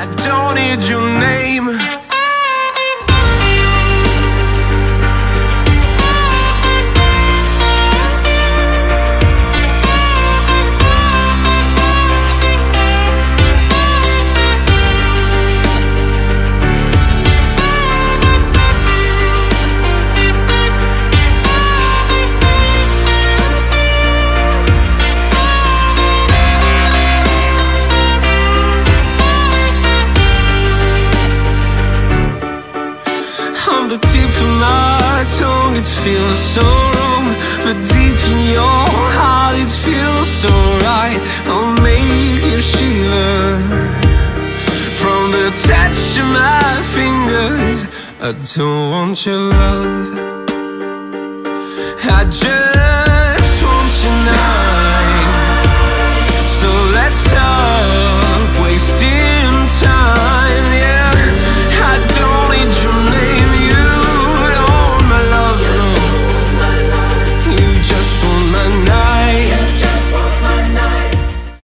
I don't need your name. On the tip of my tongue, it feels so wrong. But deep in your heart, it feels so right. I'll make you shiver from the touch of my fingers. I don't want your love. I just